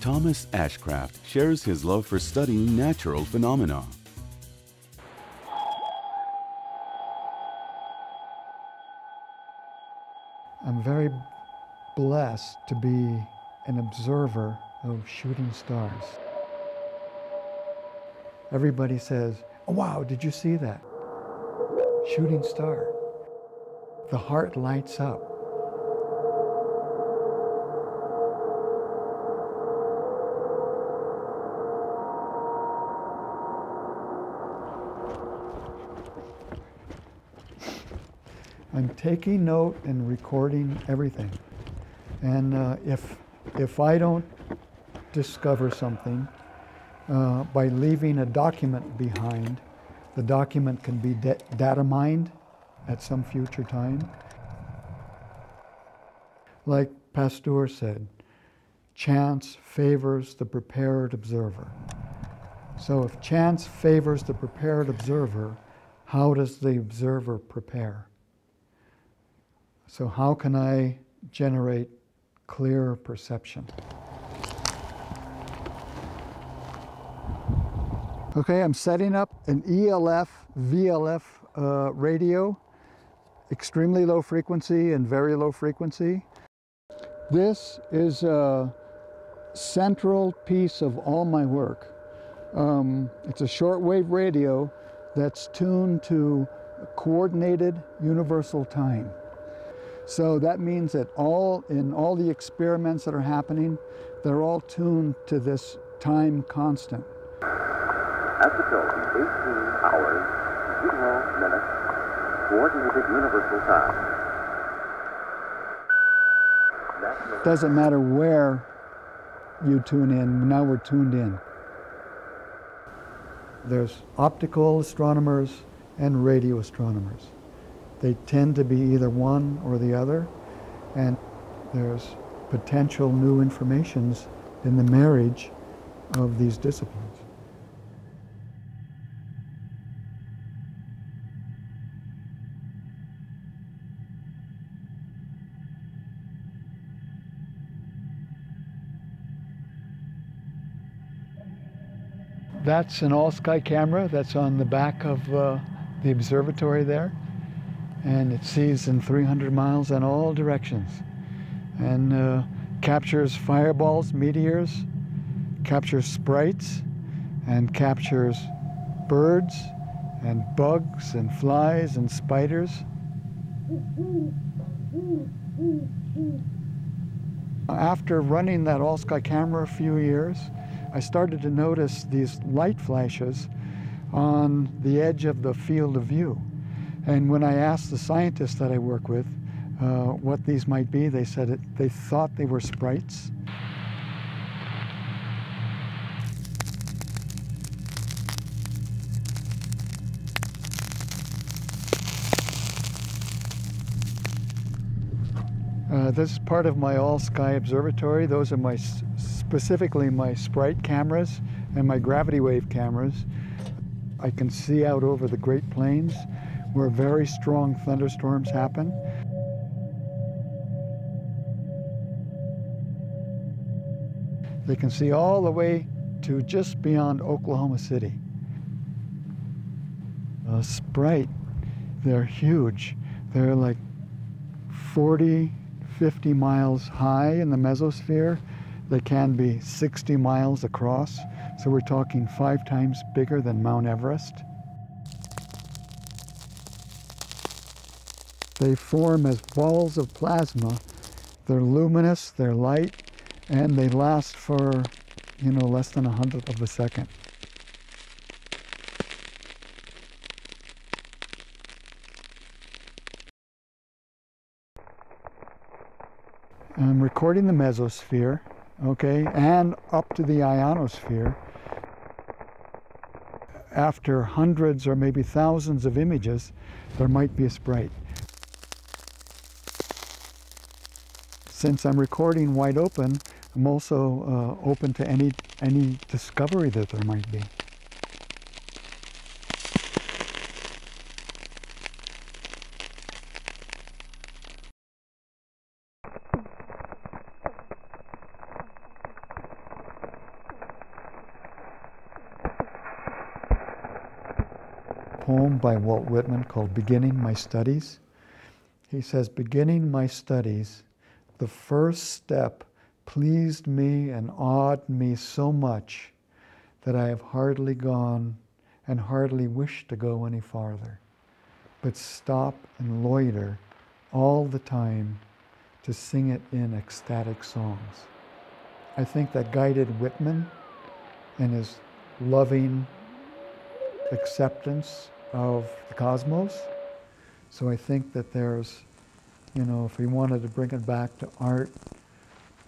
Thomas Ashcraft shares his love for studying natural phenomena. I'm very blessed to be an observer of shooting stars. Everybody says, oh, wow, did you see that? Shooting star. The heart lights up. I'm taking note and recording everything. And uh, if, if I don't discover something uh, by leaving a document behind, the document can be data mined at some future time. Like Pasteur said, chance favors the prepared observer. So if chance favors the prepared observer, how does the observer prepare? So, how can I generate clear perception? Okay, I'm setting up an ELF, VLF uh, radio, extremely low frequency and very low frequency. This is a central piece of all my work. Um, it's a shortwave radio that's tuned to coordinated universal time. So that means that all in all the experiments that are happening, they're all tuned to this time constant. At the 18 hours, 0 minutes, coordinated universal time. Doesn't matter where you tune in, now we're tuned in. There's optical astronomers and radio astronomers. They tend to be either one or the other, and there's potential new informations in the marriage of these disciplines. That's an all-sky camera that's on the back of uh, the observatory there and it sees in 300 miles in all directions and uh, captures fireballs, meteors, captures sprites, and captures birds and bugs and flies and spiders. After running that all-sky camera a few years, I started to notice these light flashes on the edge of the field of view. And when I asked the scientists that I work with uh, what these might be, they said it, they thought they were sprites. Uh, this is part of my all-sky observatory. Those are my specifically my Sprite cameras and my gravity wave cameras. I can see out over the Great Plains where very strong thunderstorms happen. They can see all the way to just beyond Oklahoma City. A Sprite, they're huge. They're like 40, 50 miles high in the mesosphere. They can be 60 miles across. So we're talking five times bigger than Mount Everest. They form as balls of plasma. They're luminous, they're light, and they last for, you know, less than a hundredth of a second. I'm recording the mesosphere, okay, and up to the ionosphere. After hundreds or maybe thousands of images, there might be a sprite. since I'm recording wide open, I'm also uh, open to any, any discovery that there might be. Poem by Walt Whitman called Beginning My Studies. He says, Beginning my studies, the first step pleased me and awed me so much that I have hardly gone and hardly wished to go any farther, but stop and loiter all the time to sing it in ecstatic songs. I think that guided Whitman and his loving acceptance of the cosmos. So I think that there's, you know, if we wanted to bring it back to art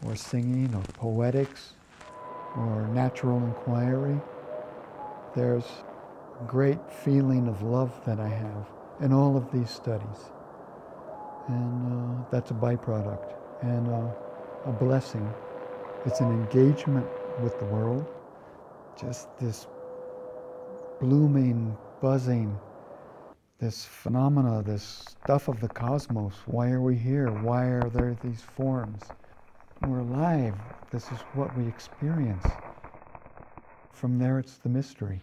or singing or poetics or natural inquiry, there's a great feeling of love that I have in all of these studies. And uh, that's a byproduct and uh, a blessing. It's an engagement with the world, just this blooming, buzzing, this phenomena, this stuff of the cosmos. Why are we here? Why are there these forms? We're alive. This is what we experience. From there, it's the mystery.